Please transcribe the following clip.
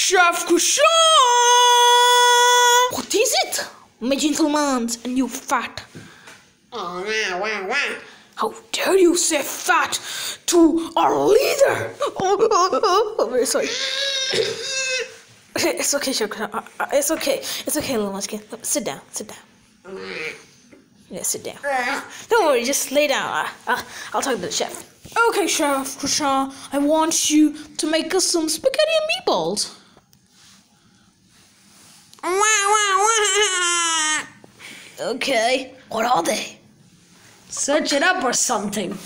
Chef Kushan! What is it? My gentleman, and you fat. Oh, wow, wow, wow. How dare you say fat to our leader? Oh, oh, oh, I'm very sorry. It's okay, Chef Kushan. Uh, uh, It's okay. It's okay, little munchkin. Sit down. Sit down. Yeah, sit down. Don't worry, just lay down. Uh, uh, I'll talk to the chef. Okay, Chef Kushan, I want you to make us some spaghetti and meatballs. Wow, wow, wow. Okay, what are they? Search it up or something.